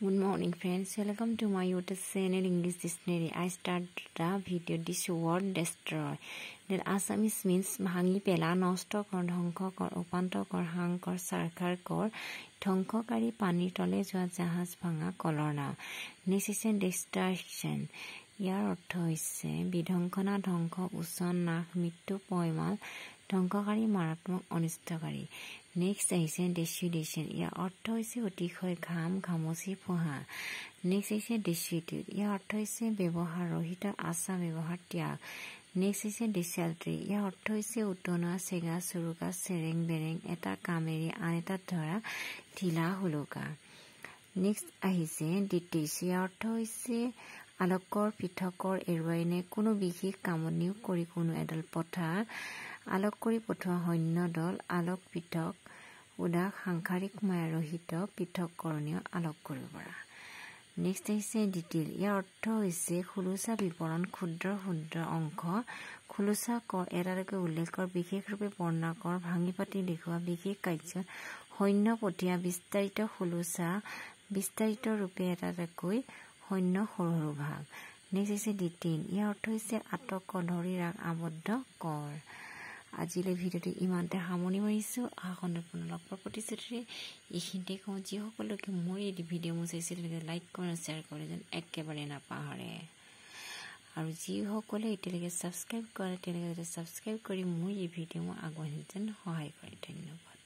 Good morning friends, welcome to my YouTube channel English Dictionary. I start the video this word destroy. That Assamese means ভাঙি পেলা নষ্ট কৰ ধ্বংস কৰ উপান্ত কৰ হাং কৰ চাৰখাৰ কৰ ধ্বংসকাৰী পানীৰ তলে যোৱা জাহাজ ভাঙা কলৰ নাও হৈছে ডিষ্ট্ৰাকশ্যন ইয়াৰ অৰ্থ হৈছে বিধ্বংসনা ধ্বংস উচন নাশ মৃত্যু পয়মাল ধ্বংসকাৰী মাৰাত্মক অনিষ্টকাৰী। নেক্সট আহিছে ডেচিডেশ্যন ইয়াৰ অৰ্থ হৈছে অতিশয় ঘাম ঘামচি ফোহা। নেক্সট হৈছে ডিচিটিউড ইয়াৰ অৰ্থ হৈছে ব্যৱহাৰ ৰহিত আচা ব্যৱহাৰ ত্যাগ। নেক্সট হৈছে ডিচেল্ট্ৰি ইয়াৰ অৰ্থ হৈছে উতনোৱা চেগা চুৰুকা চেৰেং বেৰেং এটা কামেৰি আন এটাত ধৰা ঢিলা হুলুকা। নেক্সট আহিছে ডিটিছ ইয়াৰ অৰ্থ হৈছে আলোকৰ পৃথকৰ এৰুৱাই নে কোনো বিশেষ কামত নিয়োগ কৰি কোনো এডাল পথাৰ আলোক কৰি পঠোৱা সৈন্য দল আলোক পৃথক উদাস সাংসাৰিক মায়াৰহিত পৃথককৰণীয় আলোক কৰিব পৰা। নেক্সট আহিছে ডিটেইল। ইয়াৰ অৰ্থ হৈছে খোলোচা বিৱৰণ ক্ষুদ্ৰ ক্ষুদ্ৰ অংশ। খোলোচা কৰ এটালৈকে উল্লেখ কৰ বিশেষৰূপে বৰ্ণনা কৰ ভাঙি পাতি দেখুওৱা বিশেষ কাৰ্যত সৈন্য পঠীয়া বিস্তাৰিত খোলোচা বিস্তাৰিত ৰূপে এটা এটাকৈ সৈন্য সৰু সৰু ভাগ নেক্সট হৈছে ডিটেইন ইয়াৰ অৰ্থ হৈছে আটক ধৰি ৰাগ আবদ্ধ কৰ। আজিলৈ ভিডিঅ'টো ইমানতে সামৰণি মাৰিছোঁ। অহা সন্দৰ্ভত লগ পোৱাৰ প্ৰতিশ্ৰুতিৰে এইখিনিতে কওঁ যিসকলকে মোৰ এই ভিডিঅ' মোৰ চাইছে তেওঁলোকে লাইক কৰে শ্বেয়াৰ কৰে যেন একেবাৰে নাপাহৰে। আৰু যিসকলে এতিয়ালৈকে ছাবস্ক্ৰাইব কৰে তেওঁলোকে যাতে ছাবস্ক্ৰাইব কৰি মোৰ এই ভিডিঅ' মই আগুৱাই যেন সহায় কৰে। ধন্যবাদ।